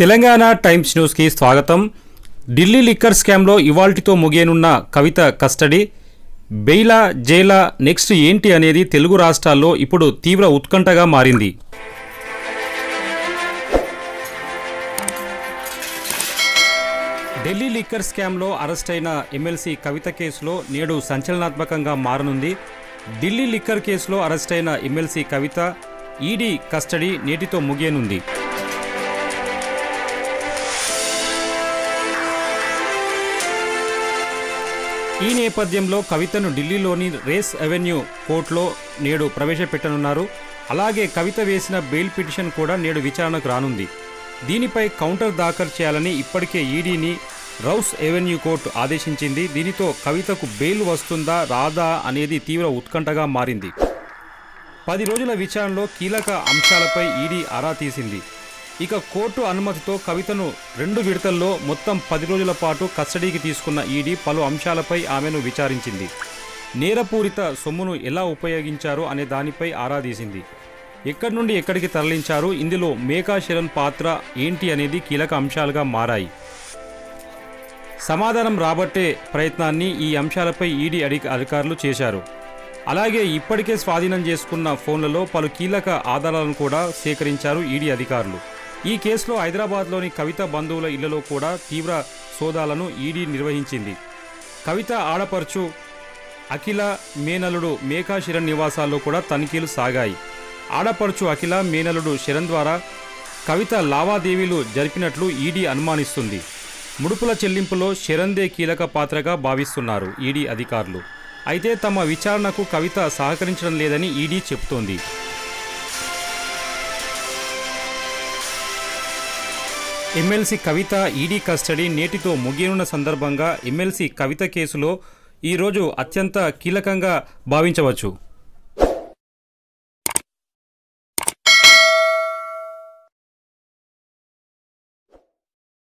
Telangana times న్యూస్కి స్వాగతం. Delhi liquor స్కామ్లో ఇవాల్టితో ముగియనున్న కవిత కస్టడీ. బెయిలా జైలా నెక్స్ట్ ఏంటి అనేది తెలుగు రాష్ట్రాల్లో ఇప్పుడు తీవ్ర ఉత్కంఠగా మారింది. ఢిల్లీ లిక్కర్ స్కామ్లో అరెస్ట్ అయిన ఎమ్మెల్సీ కవిత కేసులో నేడు సంచలనాత్మకంగా మారనుంది. ఢిల్లీ లిక్కర్ కేసులో అరెస్ట్ అయిన ఎమ్మెల్సీ కవిత ఈడీ కస్టడీ నేటితో ముగియనుంది. ఈ నేపథ్యంలో కవితను ఢిల్లీలోని రేస్ అవెన్యూ కోర్టులో నేడు ప్రవేశపెట్టనున్నారు. అలాగే కవిత వేసిన బెయిల్ పిటిషన్ కూడా నేడు విచారణకు రానుంది. దీనిపై కౌంటర్ దాఖలు చేయాలని ఇప్పటికే ఈడీని రౌస్ ఎవెన్యూ కోర్టు ఆదేశించింది. దీనితో కవితకు బెయిల్ వస్తుందా రాదా అనేది తీవ్ర ఉత్కంఠగా మారింది. పది రోజుల విచారణలో కీలక అంశాలపై ఈడీ ఆరా తీసింది. ఇక కోర్టు అనుమతితో కవితను రెండు విడతల్లో మొత్తం పది రోజుల పాటు కస్టడీకి తీసుకున్న ఈడీ పలు అంశాలపై ఆమెను విచారించింది. నేరపూరిత సొమ్మును ఎలా ఉపయోగించారు అనే దానిపై ఆరాదీసింది ఎక్కడి నుండి ఎక్కడికి తరలించారు ఇందులో మేకా శరణ్ పాత్ర ఏంటి అనేది కీలక అంశాలుగా మారాయి. సమాధానం రాబట్టే ప్రయత్నాన్ని ఈ అంశాలపై ఈడీ అడి అధికారులు చేశారు. అలాగే ఇప్పటికే స్వాధీనం చేసుకున్న ఫోన్లలో పలు కీలక ఆధారాలను కూడా సేకరించారు ఈడీ అధికారులు. ఈ కేసులో హైదరాబాద్లోని కవిత బంధువుల ఇళ్ళలో కూడా తీవ్ర సోదాలను ఈడీ నిర్వహించింది. కవిత ఆడపడుచు అఖిల మేనలుడు మేకా శిరణ్ నివాసాల్లో కూడా తనిఖీలు సాగాయి. ఆడపడుచు అఖిల మేనలుడు శరణ్ ద్వారా కవిత లావాదేవీలు జరిపినట్లు ఈడీ అనుమానిస్తుంది. ముడుపుల చెల్లింపులో శరణ్దే కీలక పాత్రగా భావిస్తున్నారు ఈడీ అధికారులు. అయితే తమ విచారణకు కవిత సహకరించడం లేదని ఈడీ చెబుతోంది. ఎమ్మెల్సీ కవిత ఈడీ కస్టడీ నేటితో ముగియనున్న సందర్భంగా ఎమ్మెల్సీ కవిత కేసులో ఈరోజు అత్యంత కీలకంగా భావించవచ్చు.